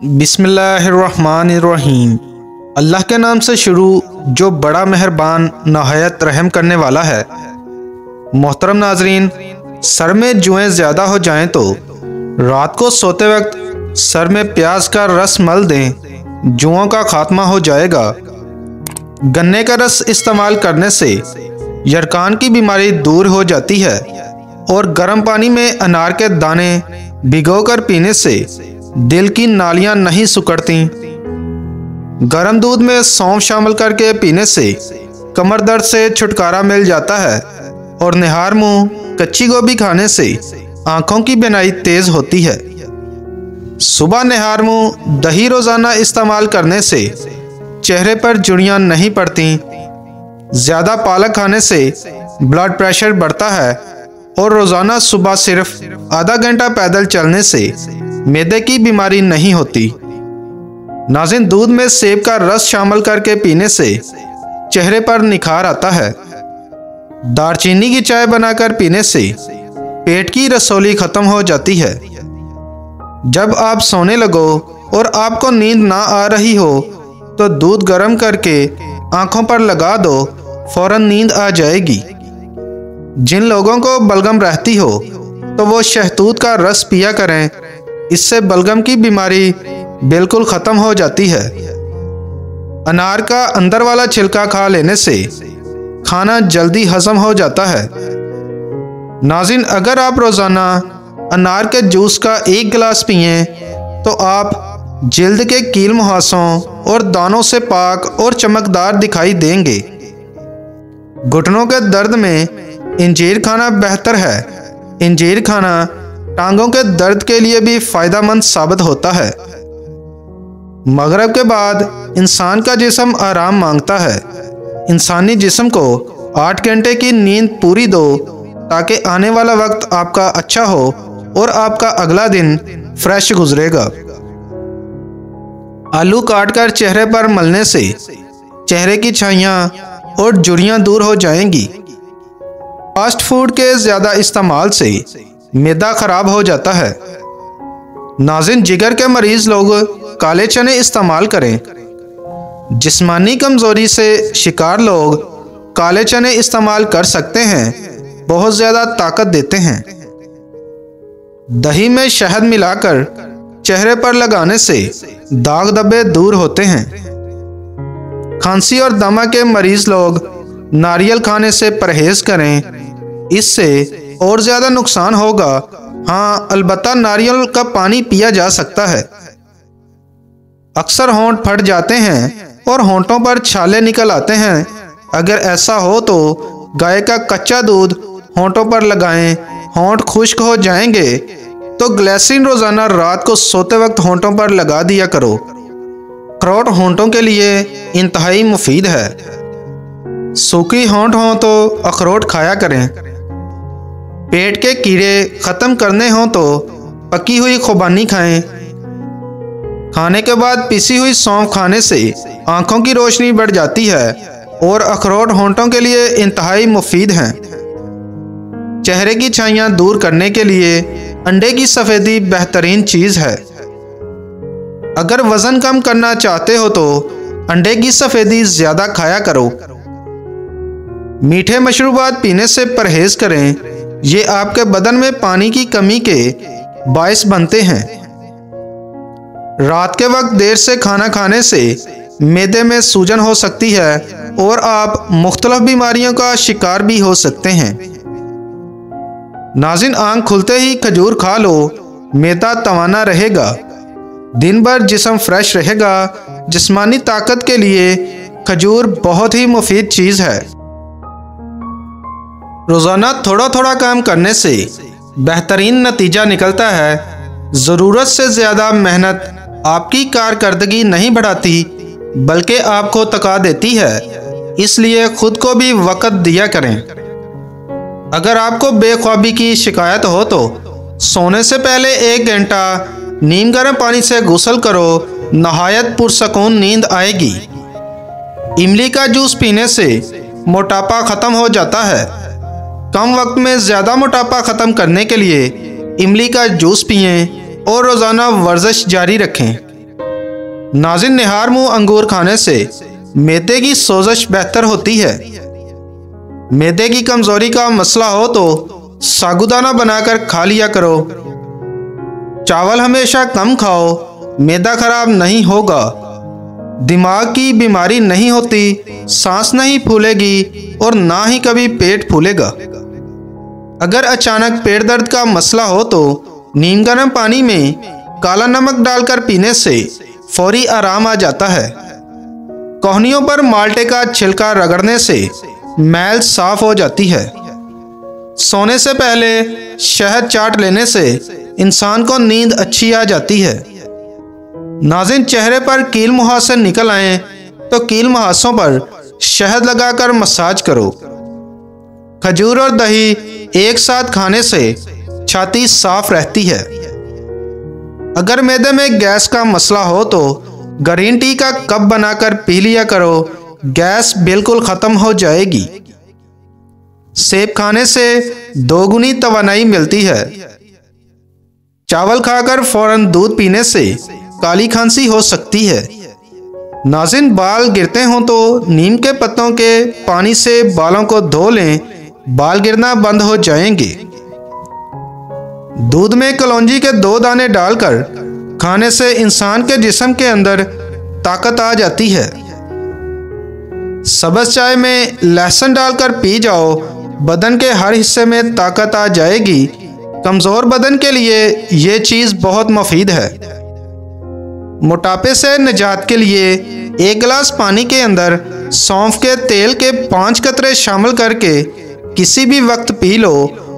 बिस्मिल्लाहिर्रहमानिर्रहीम। अल्लाह के नाम से शुरू जो बड़ा मेहरबान, नहायत, रहम करने वाला है, मोहतरम नाजरीन, सर में जुएँ ज़्यादा हो जाएँ तो रात को सोते वक्त सर में प्याज का रस मल दें, जुओं का खात्मा हो जाएगा। गन्ने का रस इस्तेमाल करने से यरकान की बीमारी दूर हो जाती है और गर्म पानी में अनार के दाने भिगोकर पीने से दिल की नालियाँ नहीं सुकड़ती। गर्म दूध में सौंफ शामिल करके पीने से कमर दर्द से छुटकारा मिल जाता है और निहार मुँह, कच्ची गोभी खाने से आँखों की बिनाई तेज होती है। सुबह निहार मुँह, दही रोज़ाना इस्तेमाल करने से चेहरे पर जुड़ियाँ नहीं पड़ती। ज़्यादा पालक खाने से ब्लड प्रेशर बढ़ता है और रोज़ाना सुबह सिर्फ़ आधा घंटा पैदल चलने से मैदे की बीमारी नहीं होती। नाजिन दूध में सेब का रस शामिल करके पीने से चेहरे पर निखार आता है। दारचीनी की चाय बनाकर पीने से पेट की रसोली खत्म हो जाती है। जब आप सोने लगो और आपको नींद ना आ रही हो तो दूध गर्म करके आँखों पर लगा दो, फ़ौरन नींद आ जाएगी। जिन लोगों को बलगम रहती हो तो वो शहतूत का रस पिया करें इससे बलगम की बीमारी बिल्कुल ख़त्म हो जाती है। अनार का अंदर वाला छिलका खा लेने से खाना जल्दी हजम हो जाता है। नाजिन, अगर आप रोज़ाना अनार के जूस का एक गिलास पिए तो आप जल्द के कील मुहासों और दानों से पाक और चमकदार दिखाई देंगे। घुटनों के दर्द में इंजीर खाना बेहतर है। इंजीर खाना टांगों के दर्द के लिए भी फ़ायदेमंद साबित होता है। मगरब के बाद इंसान का जिसम आराम माँगता है। इंसानी जिसम को आठ घंटे की नींद पूरी दो ताकि आने वाला वक्त आपका अच्छा हो और आपका अगला दिन फ्रेश गुजरेगा। आलू काटकर चेहरे पर मलने से चेहरे की छाइयाँ और जुड़ियाँ दूर हो जाएँगी। फास्ट फ़ूड के ज़्यादा इस्तेमाल से मैदा खराब हो जाता है। नाजिन जिगर के मरीज़ लोग काले चने इस्तेमाल करें। जिस्मानी कमज़ोरी से शिकार लोग काले चने इस्तेमाल कर सकते हैं, बहुत ज़्यादा ताकत देते हैं। दही में शहद मिलाकर चेहरे पर लगाने से दाग धब्बे दूर होते हैं। खांसी और दमा के मरीज़ लोग नारियल खाने से परहेज करें, इससे और ज़्यादा नुकसान होगा। हाँ अलबत्ता नारियल का पानी पिया जा सकता है। अक्सर होंठ फट जाते हैं और होंठों पर छाले निकल आते हैं। अगर ऐसा हो तो गाय का कच्चा दूध होंठों पर लगाएँ, होंठ खुश्क हो जाएँगे। तो ग्लैसिन रोज़ाना रात को सोते वक्त होंठों पर लगा दिया करो। अखरोट होंठों के लिए इंतहाई मुफीद है। सूखी होंठ हो तो अखरोट खाया करें। पेट के कीड़े ख़त्म करने हों तो पकी हुई खुबानी खाएँ। खाने के बाद पिसी हुई सौंफ खाने से आँखों की रोशनी बढ़ जाती है और अखरोट होंठों के लिए इंतहाई मुफीद हैं। चेहरे की छाइयाँ दूर करने के लिए अंडे की सफ़ेदी बेहतरीन चीज़ है। अगर वज़न कम करना चाहते हो तो अंडे की सफ़ेदी ज़्यादा खाया करो। मीठे मशरूबात पीने से परहेज करें। ये आपके बदन में पानी की कमी के बायस बनते हैं। रात के वक्त देर से खाना खाने से मैदे में सूजन हो सकती है और आप मुख्तलिफ़ बीमारियों का शिकार भी हो सकते हैं। नाजिन आँख खुलते ही खजूर खा लो, मैदा तवाना रहेगा। दिन भर जिसम फ्रेश रहेगा, जिस्मानी ताकत के लिए खजूर बहुत ही मुफीद चीज़ है। रोज़ाना थोड़ा थोड़ा काम करने से बेहतरीन नतीजा निकलता है। ज़रूरत से ज़्यादा मेहनत आपकी कारकर्दगी नहीं बढ़ाती, बल्कि आपको तका देती है। इसलिए खुद को भी वक़्त दिया करें। अगर आपको बेख्वाबी की शिकायत हो तो सोने से पहले एक घंटा नीम गर्म पानी से गुसल करो, नहायत पुरसकून नींद आएगी। इमली का जूस पीने से मोटापा ख़त्म हो जाता है। कम वक्त में ज़्यादा मोटापा ख़त्म करने के लिए इमली का जूस पिए और रोज़ाना वर्जिश जारी रखें। नाजिन निहार मुँह अंगूर खाने से मैदे की सोजश बेहतर होती है। मैदे की कमज़ोरी का मसला हो तो सागुदाना बनाकर खा लिया करो। चावल हमेशा कम खाओ, मैदा खराब नहीं होगा। दिमाग की बीमारी नहीं होती, सांस नहीं फूलेगी और ना ही कभी पेट फूलेगा। अगर अचानक पेट दर्द का मसला हो तो नीम गर्म पानी में काला नमक डालकर पीने से फौरी आराम आ जाता है। कोहनियों पर माल्टे का छिलका रगड़ने से मैल साफ़ हो जाती है। सोने से पहले शहद चाट लेने से इंसान को नींद अच्छी आ जाती है। नाजिन चेहरे पर कील मुहासे निकल आए तो कील मुहासों पर शहद लगाकर मसाज करो। खजूर और दही एक साथ खाने से छाती साफ़ रहती है। अगर मैदे में गैस का मसला हो तो ग्रीन टी का कप बनाकर पी लिया करो, गैस बिल्कुल ख़त्म हो जाएगी। सेब खाने से दोगुनी तवानाई मिलती है। चावल खाकर फ़ौरन दूध पीने से काली खांसी हो सकती है। नाजिन बाल गिरते हों तो नीम के पत्तों के पानी से बालों को धो लें, बाल गिरना बंद हो जाएँगे। दूध में कलौंजी के दो दाने डालकर खाने से इंसान के जिस्म के अंदर ताकत आ जाती है। सब्ज चाय में लहसुन डालकर पी जाओ, बदन के हर हिस्से में ताकत आ जाएगी। कमज़ोर बदन के लिए ये चीज़ बहुत मुफीद है। मोटापे से निजात के लिए एक गिलास पानी के अंदर सौंफ के तेल के पाँच कतरे शामिल करके किसी भी वक्त पी लो।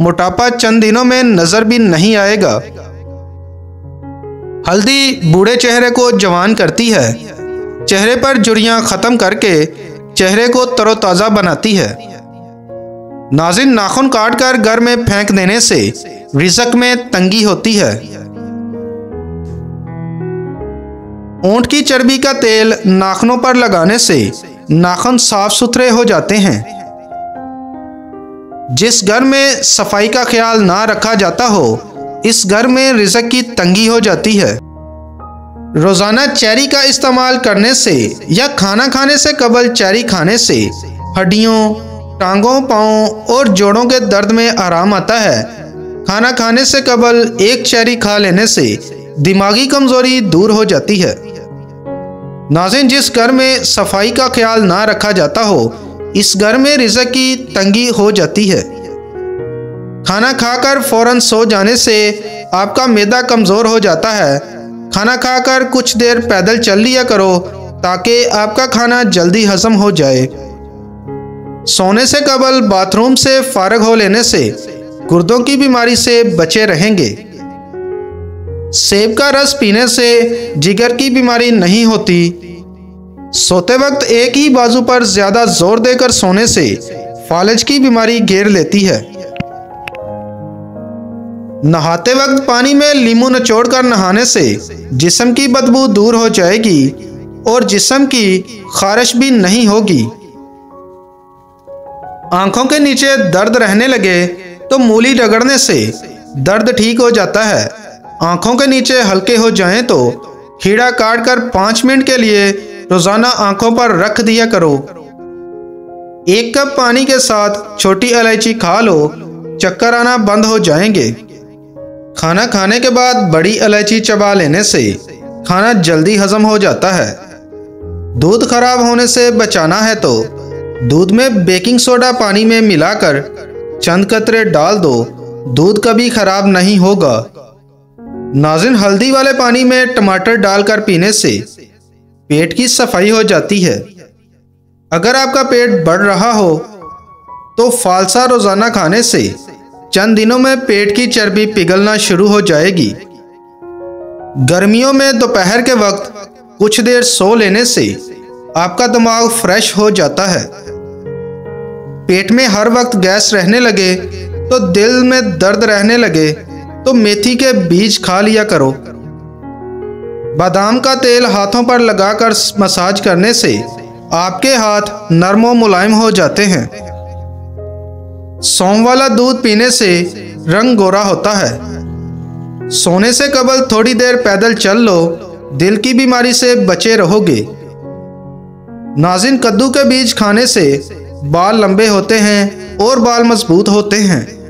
मोटापा चंद दिनों में नज़र भी नहीं आएगा। हल्दी बूढ़े चेहरे को जवान करती है। चेहरे पर जुड़ियाँ खत्म करके चेहरे को तरोताज़ा बनाती है। नाजिन नाखून काट कर घर में फेंक देने से रिजक में तंगी होती है। ऊँट की चर्बी का तेल नाखनों पर लगाने से नाखन साफ़ सुथरे हो जाते हैं। जिस घर में सफ़ाई का ख्याल ना रखा जाता हो, इस घर में रिजक की तंगी हो जाती है। रोज़ाना चेरी का इस्तेमाल करने से या खाना खाने से कबल चेरी खाने से हड्डियों, टांगों, पाँव और जोड़ों के दर्द में आराम आता है। खाना खाने से कबल एक चेरी खा लेने से दिमागी कमज़ोरी दूर हो जाती है। नाजिन, जिस घर में सफ़ाई का ख्याल ना रखा जाता हो, इस घर में रिजक की तंगी हो जाती है। खाना खाकर फ़ौरन सो जाने से आपका मैदा कमज़ोर हो जाता है। खाना खाकर कुछ देर पैदल चल लिया करो, ताकि आपका खाना जल्दी हजम हो जाए। सोने से कबल बाथरूम से फारग हो लेने से गुर्दों की बीमारी से बचे रहेंगे। सेब का रस पीने से जिगर की बीमारी नहीं होती। सोते वक्त एक ही बाजू पर ज़्यादा ज़ोर देकर सोने से फालज की बीमारी घेर लेती है। नहाते वक्त पानी में लीमू निचोड़ कर नहाने से जिसम की बदबू दूर हो जाएगी और जिसम की खारिश भी नहीं होगी। आँखों के नीचे दर्द रहने लगे तो मूली रगड़ने से दर्द ठीक हो जाता है। आँखों के नीचे हल्के हो जाएँ तो खीड़ा काट कर पाँच मिनट के लिए रोज़ाना आँखों पर रख दिया करो। एक कप पानी के साथ छोटी इलायची खा लो, चक्कर आना बंद हो जाएँगे। खाना खाने के बाद बड़ी इलायची चबा लेने से खाना जल्दी हजम हो जाता है। दूध खराब होने से बचाना है तो दूध में बेकिंग सोडा पानी में मिलाकर चंद कतरे डाल दो। दूध कभी खराब नहीं होगा। नाजिन हल्दी वाले पानी में टमाटर डालकर पीने से पेट की सफ़ाई हो जाती है। अगर आपका पेट बढ़ रहा हो तो फालसा रोज़ाना खाने से चंद दिनों में पेट की चर्बी पिघलना शुरू हो जाएगी। गर्मियों में दोपहर के वक्त कुछ देर सो लेने से आपका दिमाग फ्रेश हो जाता है। पेट में हर वक्त गैस रहने लगे तो दिल में दर्द रहने लगे तो मेथी के बीज खा लिया करो। बादाम का तेल हाथों पर लगाकर मसाज करने से आपके हाथ नरम मुलायम हो जाते हैं। सौम वाला दूध पीने से रंग गोरा होता है। सोने से कबल थोड़ी देर पैदल चल लो, दिल की बीमारी से बचे रहोगे। नाजिन कद्दू के बीज खाने से बाल लंबे होते हैं और बाल मज़बूत होते हैं।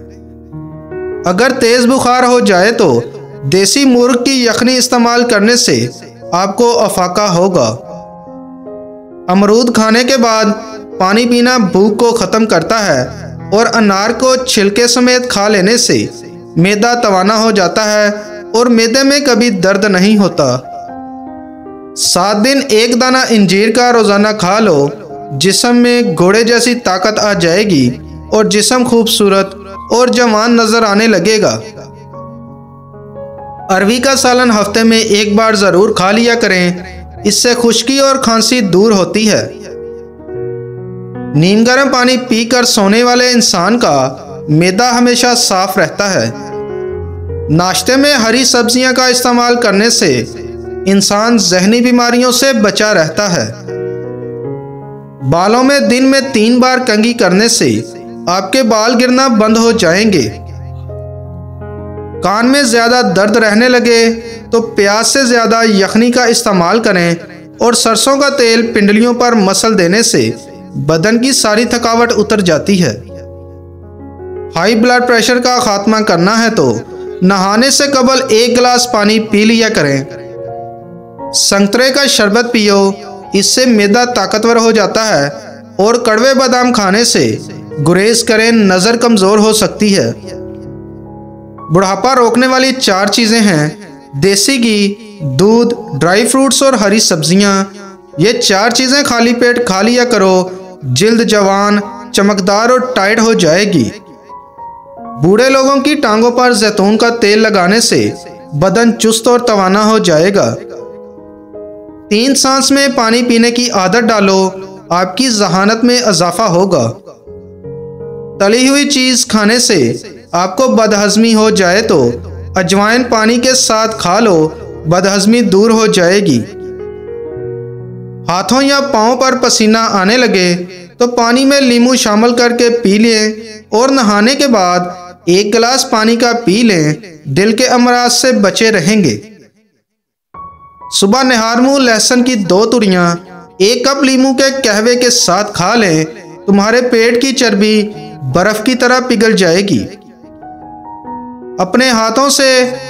अगर तेज बुखार हो जाए तो देसी मुर्ग की यखनी इस्तेमाल करने से आपको अफाका होगा। अमरूद खाने के बाद पानी पीना भूख को ख़त्म करता है और अनार को छिलके समेत खा लेने से मैदा तवाना हो जाता है और मैदे में कभी दर्द नहीं होता। सात दिन एक दाना इंजीर का रोज़ाना खा लो, जिसम में घोड़े जैसी ताकत आ जाएगी और जिसम खूबसूरत और जवान नज़र आने लगेगा। अरवी का सालन हफ़्ते में एक बार ज़रूर खा लिया करें। इससे खुश्की और खांसी दूर होती है। नीम गर्म पानी पीकर सोने वाले इंसान का मैदा हमेशा साफ़ रहता है। नाश्ते में हरी सब्ज़ियाँ का इस्तेमाल करने से इंसान जहनी बीमारियों से बचा रहता है। बालों में दिन में तीन बार कंगी करने से आपके बाल गिरना बंद हो जाएँगे। कान में ज़्यादा दर्द रहने लगे तो प्याज से ज़्यादा यखनी का इस्तेमाल करें और सरसों का तेल पिंडलियों पर मसल देने से बदन की सारी थकावट उतर जाती है। हाई ब्लड प्रेशर का खात्मा करना है तो नहाने से कबल एक गिलास पानी पी लिया करें। संतरे का शरबत पियो, इससे मैदा ताकतवर हो जाता है और कड़वे बादाम खाने से गुरेज करें, नज़र कमज़ोर हो सकती है। बुढ़ापा रोकने वाली चार चीज़ें हैं, देसी घी, दूध, ड्राई फ्रूट्स और हरी सब्ज़ियाँ। ये चार चीज़ें खाली पेट खा लिया करो, जिल्द जवान, चमकदार और टाइट हो जाएगी। बूढ़े लोगों की टांगों पर जैतून का तेल लगाने से बदन चुस्त और तवाना हो जाएगा। तीन सांस में पानी पीने की आदत डालो, आपकी जहानत में इजाफा होगा। तली हुई चीज़ खाने से आपको बदहजमी हो जाए तो अजवाइन पानी के साथ खा लो, बदहजमी दूर हो जाएगी। हाथों या पाँव पर पसीना आने लगे तो पानी में लींबू शामिल करके पी लें और नहाने के बाद एक गिलास पानी का पी लें, दिल के अमराज से बचे रहेंगे। सुबह निहार मुँह लहसुन की दो तुड़ियाँ एक कप लीमू के कहवे के साथ खा लें, तुम्हारे पेट की चर्बी बर्फ़ की तरह पिघल जाएगी। अपने हाथों से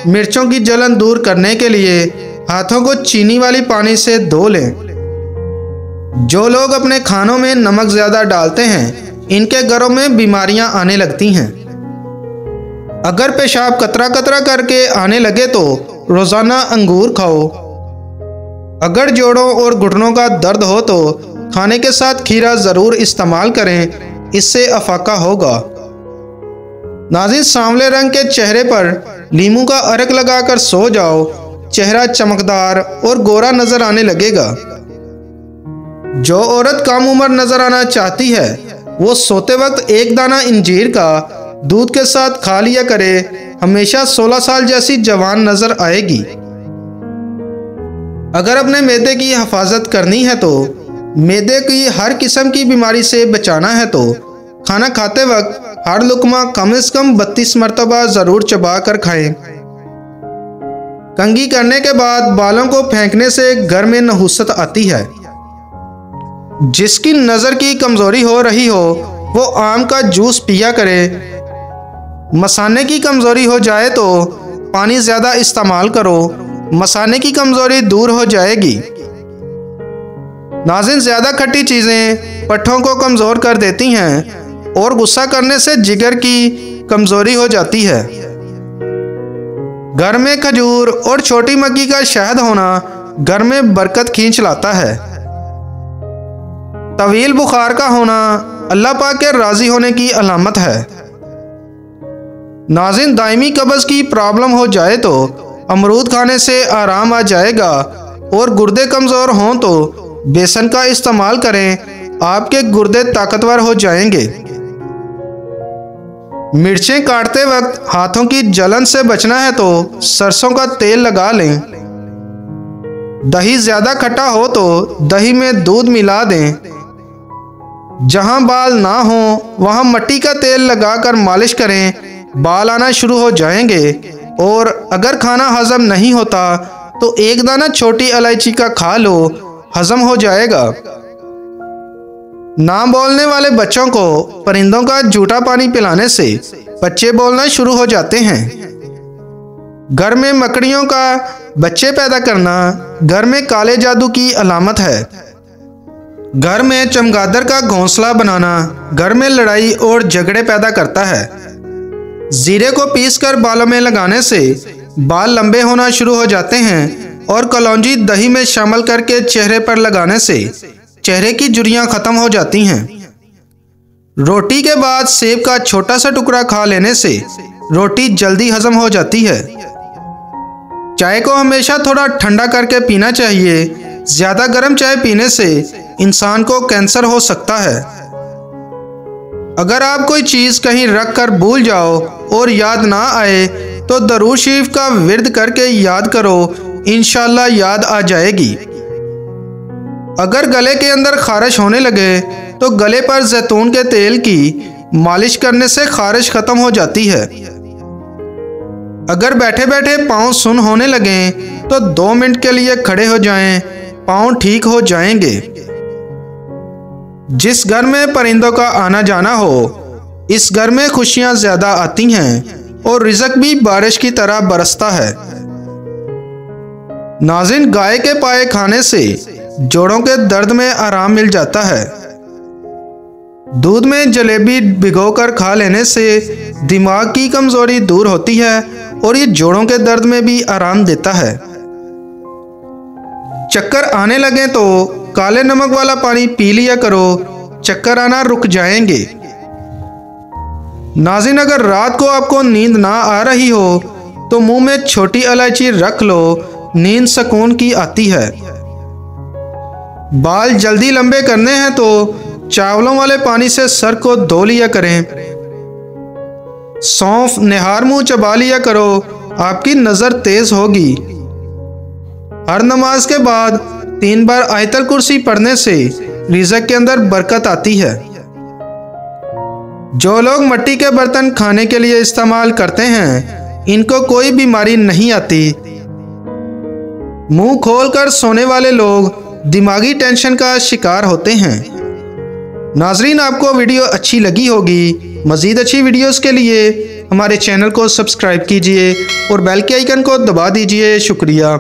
मिर्चों की जलन दूर करने के लिए हाथों को चीनी वाली पानी से धो लें। जो लोग अपने खानों में नमक ज़्यादा डालते हैं, इनके घरों में बीमारियाँ आने लगती हैं। अगर पेशाब कतरा कतरा करके आने लगे तो रोज़ाना अंगूर खाओ। अगर जोड़ों और घुटनों का दर्द हो तो खाने के साथ खीरा ज़रूर इस्तेमाल करें। इससे अफाका होगा। नाजिर सांवले रंग के चेहरे पर लीमू का अरक लगाकर सो जाओ, चेहरा चमकदार और गोरा नज़र आने लगेगा। जो औरत कम उम्र नज़र आना चाहती है, वो सोते वक्त एक दाना इंजीर का दूध के साथ खा लिया करे, हमेशा 16 साल जैसी जवान नज़र आएगी। अगर अपने मैदे की हिफाजत करनी है तो मैदे की हर किस्म की बीमारी से बचाना है तो खाना खाते वक्त हर लुकमा कम से कम बत्तीस मरतबा ज़रूर चबा कर खाएँ। कंगी करने के बाद बालों को फेंकने से घर में नहुसत आती है। जिसकी नज़र की कमज़ोरी हो रही हो, वो आम का जूस पिया करे। मसाने की कमज़ोरी हो जाए तो पानी ज़्यादा इस्तेमाल करो। मसाने की कमज़ोरी दूर हो जाएगी। नाजिन ज़्यादा खट्टी चीज़ें पट्ठों को कमज़ोर कर देती हैं। और गुस्सा करने से जिगर की कमज़ोरी हो जाती है। घर में खजूर और छोटी मक्की का शहद होना घर में बरकत खींच लाता है। तवील बुखार का होना अल्लाह पाक के राज़ी होने की अलामत है। नाजिन दायमी कब्ज़ की प्रॉब्लम हो जाए तो अमरूद खाने से आराम आ जाएगा और गुर्दे कमज़ोर हों तो बेसन का इस्तेमाल करें, आपके गुर्दे ताकतवर हो जाएँगे। मिर्चें काटते वक्त हाथों की जलन से बचना है तो सरसों का तेल लगा लें। दही ज़्यादा खट्टा हो तो दही में दूध मिला दें। जहाँ बाल ना हो, वहाँ मट्टी का तेल लगाकर मालिश करें। बाल आना शुरू हो जाएँगे और अगर खाना हजम नहीं होता तो एक दाना छोटी इलायची का खा लो, हजम हो जाएगा। ना बोलने वाले बच्चों को परिंदों का जूठा पानी पिलाने से बच्चे बोलना शुरू हो जाते हैं। घर में मकड़ियों का बच्चे पैदा करना घर में काले जादू की अलामत है। घर में चमगादड़ का घोंसला बनाना घर में लड़ाई और झगड़े पैदा करता है। जीरे को पीसकर बालों में लगाने से बाल लंबे होना शुरू हो जाते हैं और कलौजी दही में शामिल करके चेहरे पर लगाने से चेहरे की जुड़ियाँ खत्म हो जाती हैं। रोटी के बाद सेब का छोटा सा टुकड़ा खा लेने से रोटी जल्दी हजम हो जाती है। चाय को हमेशा थोड़ा ठंडा करके पीना चाहिए। ज़्यादा गर्म चाय पीने से इंसान को कैंसर हो सकता है। अगर आप कोई चीज़ कहीं रख कर भूल जाओ और याद ना आए तो दरूद शरीफ का विरद करके याद करो। इनशाला याद आ जाएगी। अगर गले के अंदर खारिश होने लगे तो गले पर जैतून के तेल की मालिश करने से खारिश खत्म हो जाती है। अगर बैठे बैठे पाँव सुन होने लगे तो दो मिनट के लिए खड़े हो जाएँ, पाँव ठीक हो जाएँगे। जिस घर में परिंदों का आना जाना हो इस घर में खुशियाँ ज़्यादा आती हैं और रिजक भी बारिश की तरह बरसता है। नाजिन गाय के पाए खाने से जोड़ों के दर्द में आराम मिल जाता है। दूध में जलेबी भिगोकर खा लेने से दिमाग की कमज़ोरी दूर होती है और ये जोड़ों के दर्द में भी आराम देता है। चक्कर आने लगे तो काले नमक वाला पानी पी लिया करो, चक्कर आना रुक जाएँगे। नाजिन, अगर रात को आपको नींद ना आ रही हो तो मुँह में छोटी इलायची रख लो, नींद सुकून की आती है। बाल जल्दी लंबे करने हैं तो चावलों वाले पानी से सर को धो लिया करें। सौंफ निहार मुँह चबा लिया करो, आपकी नज़र तेज होगी। हर नमाज़ के बाद तीन बार आयतल कुर्सी पढ़ने से रिजक के अंदर बरकत आती है। जो लोग मट्टी के बर्तन खाने के लिए इस्तेमाल करते हैं, इनको कोई बीमारी नहीं आती। मुँह खोलकर सोने वाले लोग दिमागी टेंशन का शिकार होते हैं। नाजरीन, आपको वीडियो अच्छी लगी होगी। मज़ीद अच्छी वीडियोस के लिए हमारे चैनल को सब्सक्राइब कीजिए और बेल के आइकन को दबा दीजिए। शुक्रिया।